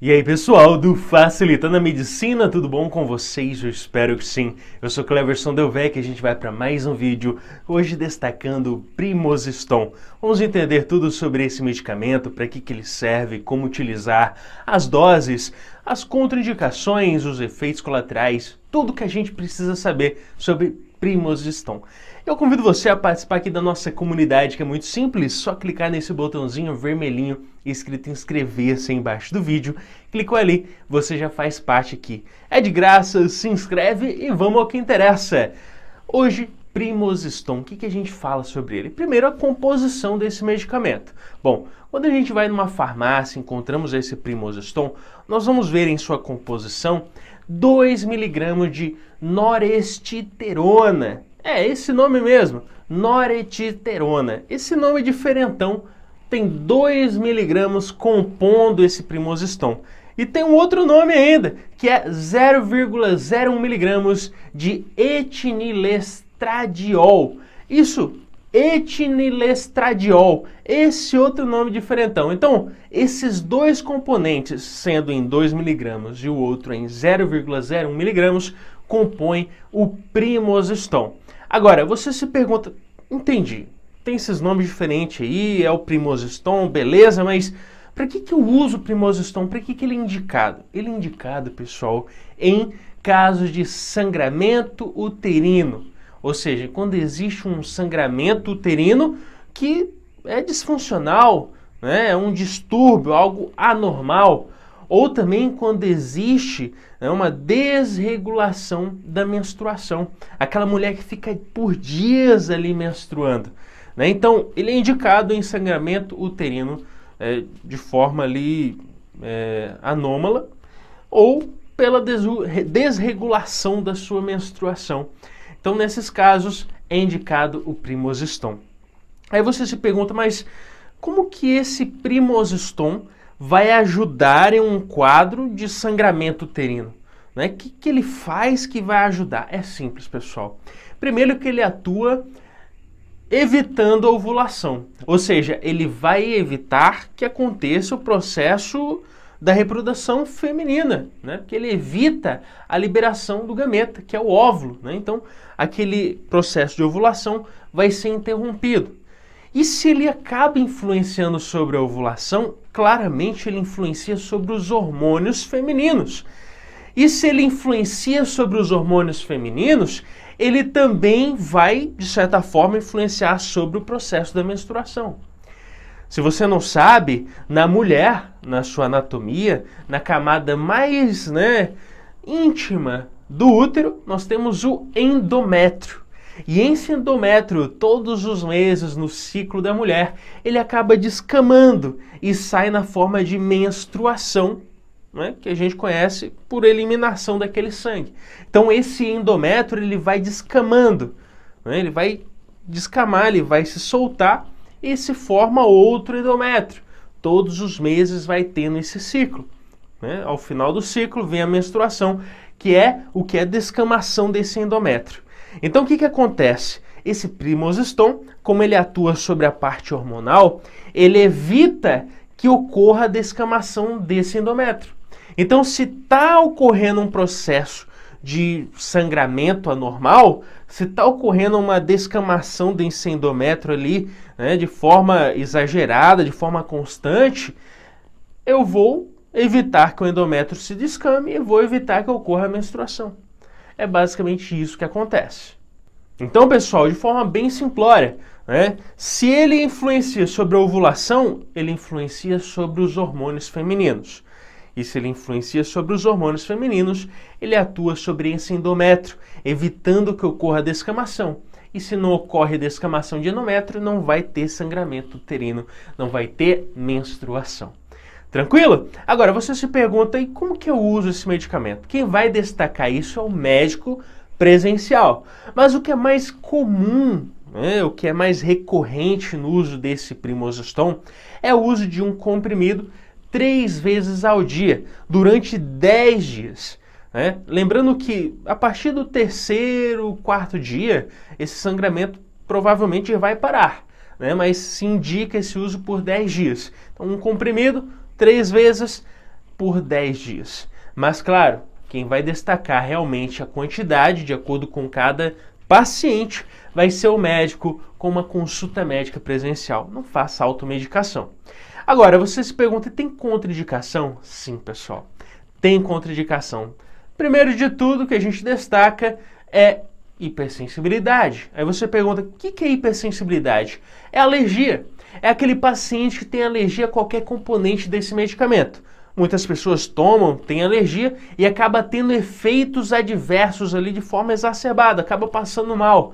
E aí pessoal do Facilitando a Medicina, tudo bom com vocês? Eu espero que sim. Eu sou Cleverson Delvec e a gente vai para mais um vídeo, hoje destacando o Primosiston. Vamos entender tudo sobre esse medicamento, para que, que ele serve, como utilizar, as doses, as contraindicações, os efeitos colaterais, tudo que a gente precisa saber sobre Primosiston. Eu convido você a participar aqui da nossa comunidade, que é muito simples, só clicar nesse botãozinho vermelhinho escrito inscrever-se embaixo do vídeo. Clicou ali, você já faz parte aqui. É de graça, se inscreve e vamos ao que interessa. Hoje, Primosiston, o que, que a gente fala sobre ele? Primeiro, a composição desse medicamento. Bom, quando a gente vai numa farmácia, encontramos esse Primosiston, nós vamos ver em sua composição 2 miligramas de norestiterona. É, esse nome mesmo, noretiterona. Esse nome diferentão tem 2 miligramas compondo esse primosiston. E tem um outro nome ainda, que é 0,01 miligramas de etinilestradiol. Isso, etinilestradiol, esse outro nome diferentão. Então, esses dois componentes, sendo em 2 miligramas e o outro em 0,01 miligramas, compõem o primosiston. Agora, você se pergunta, entendi, tem esses nomes diferentes aí, é o Primosiston, beleza, mas para que, que eu uso o Primosiston? Para que, que ele é indicado? Ele é indicado, pessoal, em casos de sangramento uterino. Ou seja, quando existe um sangramento uterino que é disfuncional, né, é um distúrbio, algo anormal ou também quando existe né, uma desregulação da menstruação. Aquela mulher que fica por dias ali menstruando. Né? Então, ele é indicado em sangramento uterino é, de forma ali é, anômala ou pela desregulação da sua menstruação. Então, nesses casos, é indicado o primosiston. Aí você se pergunta, mas como que esse primosiston vai ajudar em um quadro de sangramento uterino. O né? que, que ele faz que vai ajudar? É simples, pessoal. Primeiro que ele atua evitando a ovulação, ou seja, ele vai evitar que aconteça o processo da reprodução feminina, né? Porque ele evita a liberação do gameta, que é o óvulo, né? Então, aquele processo de ovulação vai ser interrompido. E se ele acaba influenciando sobre a ovulação, claramente ele influencia sobre os hormônios femininos. E se ele influencia sobre os hormônios femininos, ele também vai, de certa forma, influenciar sobre o processo da menstruação. Se você não sabe, na mulher, na sua anatomia, na camada mais né, íntima do útero, nós temos o endométrio. E esse endométrio, todos os meses no ciclo da mulher, ele acaba descamando e sai na forma de menstruação, né, que a gente conhece por eliminação daquele sangue. Então esse endométrio ele vai descamando, né, ele vai descamar, ele vai se soltar e se forma outro endométrio. Todos os meses vai tendo esse ciclo. Né? Ao final do ciclo vem a menstruação, que é o que é descamação desse endométrio. Então o que, que acontece? Esse primosiston, como ele atua sobre a parte hormonal, ele evita que ocorra a descamação desse endométrio. Então, se está ocorrendo um processo de sangramento anormal, se está ocorrendo uma descamação desse endométrio ali né, de forma exagerada, de forma constante, eu vou evitar que o endométrio se descame e vou evitar que ocorra a menstruação. É basicamente isso que acontece. Então, pessoal, de forma bem simplória, né? se ele influencia sobre a ovulação, ele influencia sobre os hormônios femininos. E se ele influencia sobre os hormônios femininos, ele atua sobre esse endométrio, evitando que ocorra descamação. E se não ocorre descamação de endométrio, não vai ter sangramento uterino, não vai ter menstruação. Tranquilo? Agora você se pergunta, e como que eu uso esse medicamento? Quem vai destacar isso é o médico presencial. Mas o que é mais comum, né, o que é mais recorrente no uso desse primosiston é o uso de um comprimido três vezes ao dia, durante 10 dias. Né? Lembrando que a partir do terceiro, quarto dia, esse sangramento provavelmente vai parar, né? mas se indica esse uso por 10 dias. Então, um comprimido três vezes, por 10 dias. Mas claro, quem vai destacar realmente a quantidade de acordo com cada paciente vai ser o médico com uma consulta médica presencial. Não faça automedicação. Agora, você se pergunta, tem contraindicação? Sim, pessoal, tem contraindicação. Primeiro de tudo que a gente destaca é hipersensibilidade. Aí você pergunta, o que é hipersensibilidade? É alergia. É aquele paciente que tem alergia a qualquer componente desse medicamento. Muitas pessoas tomam, têm alergia e acaba tendo efeitos adversos ali de forma exacerbada, acaba passando mal.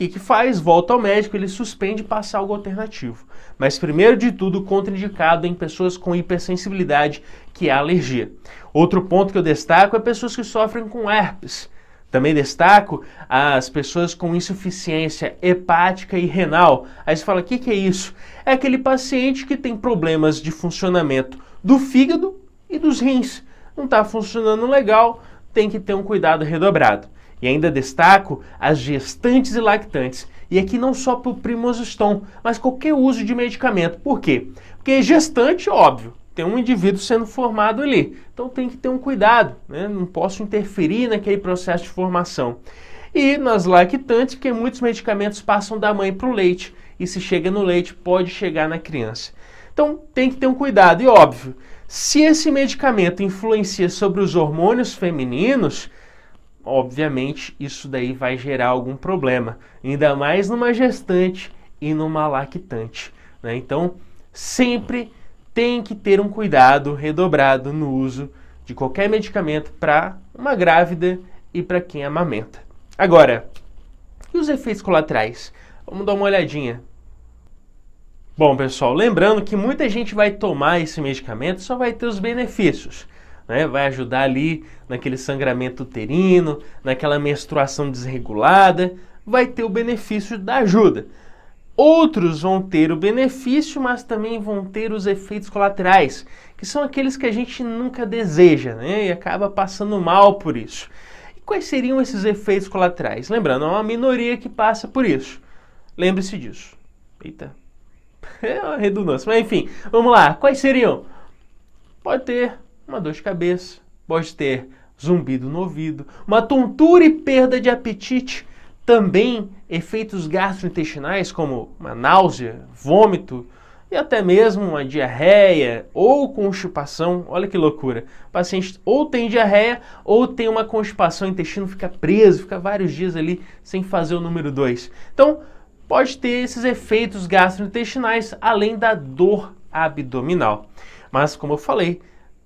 Que, que faz? Volta ao médico, ele suspende e passa algo alternativo. Mas primeiro de tudo, contraindicado em pessoas com hipersensibilidade, que é alergia. Outro ponto que eu destaco é pessoas que sofrem com herpes. Também destaco as pessoas com insuficiência hepática e renal. Aí você fala, o que, que é isso? É aquele paciente que tem problemas de funcionamento do fígado e dos rins. Não está funcionando legal, tem que ter um cuidado redobrado. E ainda destaco as gestantes e lactantes. E aqui não só para o primosistom, mas qualquer uso de medicamento. Por quê? Porque gestante, óbvio, tem um indivíduo sendo formado ali. Então tem que ter um cuidado, né? não posso interferir naquele processo de formação. E nas lactantes, porque muitos medicamentos passam da mãe para o leite, e se chega no leite, pode chegar na criança. Então tem que ter um cuidado. E óbvio, se esse medicamento influencia sobre os hormônios femininos, obviamente isso daí vai gerar algum problema, ainda mais numa gestante e numa lactante. Né? Então sempre tem que ter um cuidado redobrado no uso de qualquer medicamento para uma grávida e para quem amamenta. Agora, e os efeitos colaterais? Vamos dar uma olhadinha. Bom, pessoal, lembrando que muita gente vai tomar esse medicamento só vai ter os benefícios. Né? Vai ajudar ali naquele sangramento uterino, naquela menstruação desregulada, vai ter o benefício da ajuda. Outros vão ter o benefício, mas também vão ter os efeitos colaterais, que são aqueles que a gente nunca deseja né? e acaba passando mal por isso. E quais seriam esses efeitos colaterais? Lembrando, é uma minoria que passa por isso. Lembre-se disso. Eita, é uma redundância, mas enfim, vamos lá. Quais seriam? Pode ter uma dor de cabeça, pode ter zumbido no ouvido, uma tontura e perda de apetite, também efeitos gastrointestinais como uma náusea, vômito e até mesmo uma diarreia ou constipação. Olha que loucura. O paciente ou tem diarreia ou tem uma constipação, o intestino fica preso, fica vários dias ali sem fazer o número 2. Então, pode ter esses efeitos gastrointestinais além da dor abdominal. Mas como eu falei,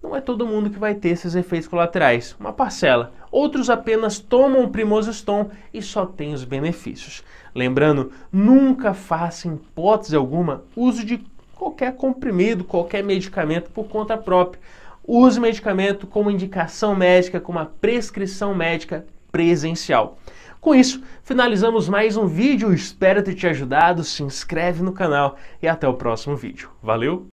não é todo mundo que vai ter esses efeitos colaterais, uma parcela. Outros apenas tomam o Primosiston e só têm os benefícios. Lembrando, nunca faça, em hipótese alguma, uso de qualquer comprimido, qualquer medicamento por conta própria. Use medicamento como indicação médica, com uma prescrição médica presencial. Com isso, finalizamos mais um vídeo. Espero ter te ajudado. Se inscreve no canal e até o próximo vídeo. Valeu!